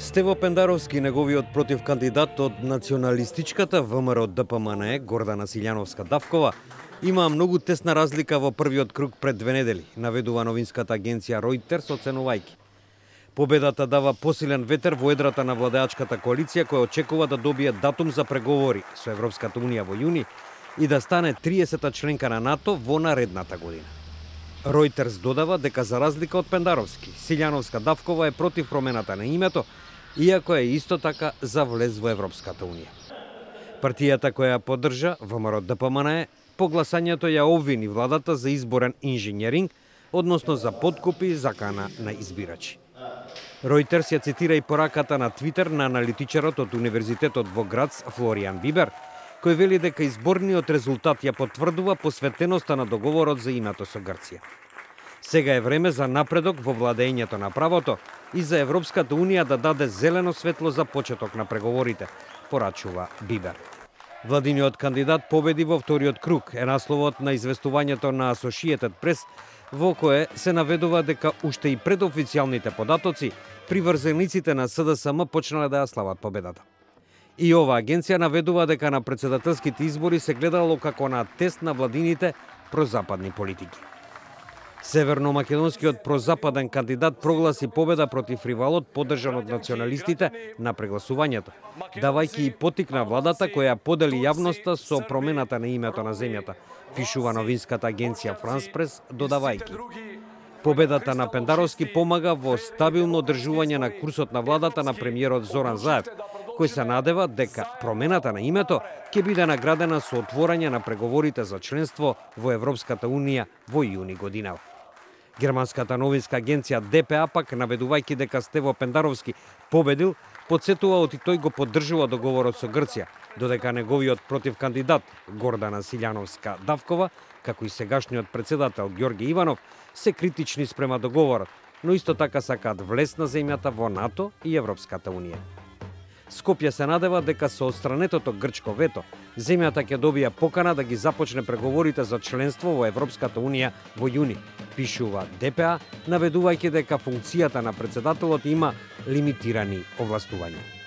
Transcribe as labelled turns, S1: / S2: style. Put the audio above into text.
S1: Стево Пендаровски, неговиот против кандидат од националистичката ВМРО ДПМНЕ, Гордана Силјановска Давкова, има многу тесна разлика во првиот круг пред две недели, наведува новинската агенција Reuters оценувајќи. Победата дава посилен ветер во едрата на владеачката коалиција која очекува да добие датум за преговори со Европската Унија во јуни и да стане 30-та членка на НАТО во наредната година. Ројтерс додава дека за разлика од Пендаровски, Силјановска Давкова е против промената на името, иако е исто така за влез во Европската Унија. Партијата која ја поддржа, ВМРО ДПМН, по гласањето ја обвини владата за изборен инженеринг, односно за подкупи и закана на избирачи. Ројтерс ја цитира и пораката на Твитер на аналитичарот од Универзитетот во Грац Флориан Бибер, кој вели дека изборниот резултат ја потврдува посветеноста на договорот за името со Грција. Сега е време за напредок во владењето на правото и за Европската Унија да даде зелено светло за почеток на преговорите, порачува Бибер. Владиниот кандидат победи во вториот круг, е насловот на известувањето на Associated Press, во кое се наведува дека уште и пред официјалните податоци, приврзениците на СДСМ почнале да ја слават победата. И ова агенција наведува дека на председателските избори се гледало како на тест на владините прозападни политики. Северно-македонскиот прозападен кандидат прогласи победа против ривалот поддржан од националистите на прегласувањето, давајќи и потик на владата која подели јавноста со промената на името на земјата, пишува новинската агенција Франс Прес, додавајќи. Победата на Пендаровски помага во стабилно одржување на курсот на владата на премиерот Зоран Заев, кој се надева дека промената на името ќе биде наградена со отворање на преговорите за членство во Европската Унија во јуни годинава. Германската новинска агенција ДПА пак наведувајќи дека Стево Пендаровски победил, подсетува оти тој го поддржува договорот со Грција, додека неговиот против кандидат Гордана Силјановска Давкова, како и сегашниот председател Ѓорги Иванов, се критични спрема договорот, но исто така сакаат влез на земјата во НАТО и Европската Унија. Скопје се надева дека со отстранетото грчко вето, земјата ќе добија покана да ги започне преговорите за членство во Европската Унија во јуни, пишува ДПА, наведувајќи дека функцијата на председателот има лимитирани овластувања.